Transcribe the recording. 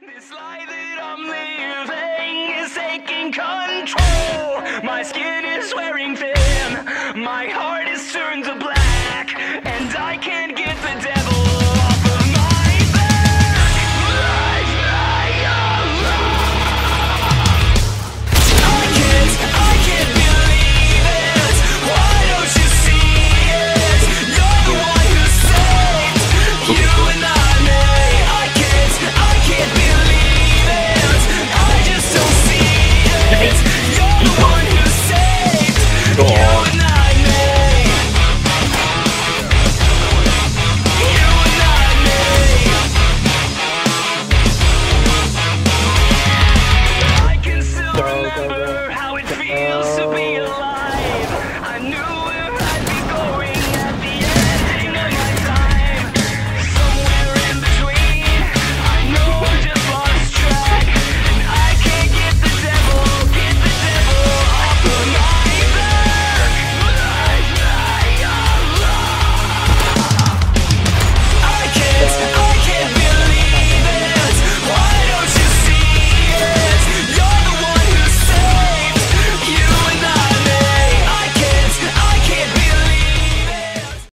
This life that I'm living is taking control. My skin is wearing thin, my heart is turned to black, and I can't.